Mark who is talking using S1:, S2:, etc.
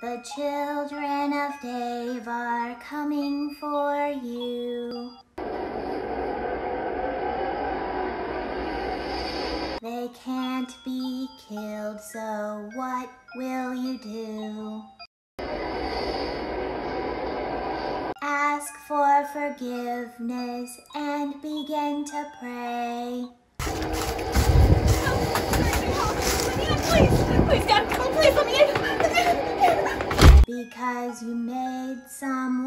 S1: The children of Dave are coming for you. They can't be killed, so what will you do? Ask for forgiveness and begin to pray.
S2: Please, please,
S1: Because you made mad.